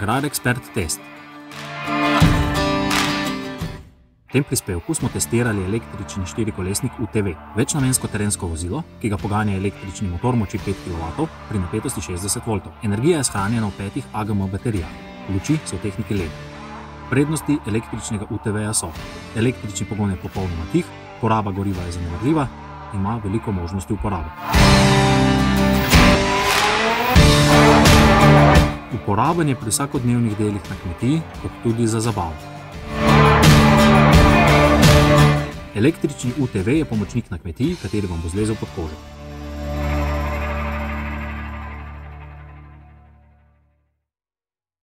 Arar Expert Test. V tem prispevku smo testirali električni štirikolesnik UTV, večnamensko terensko vozilo, ki ga poganja električni motor moči 5 kW pri napetosti 60 V. Energija je shranjena v petih AGM baterijah, luči so v tehniki LED. Prednosti električnega UTV-ja so: električni pogon je popolnoma tih, poraba goriva je zanemarljiva, ima veliko možnosti uporabe. Uporaben je pri vsakodnevnih delih na kmetiji, kot tudi za zabavo. Električni UTV je pomočnik na kmetiji, kateri vam bo zlezel pod kožo.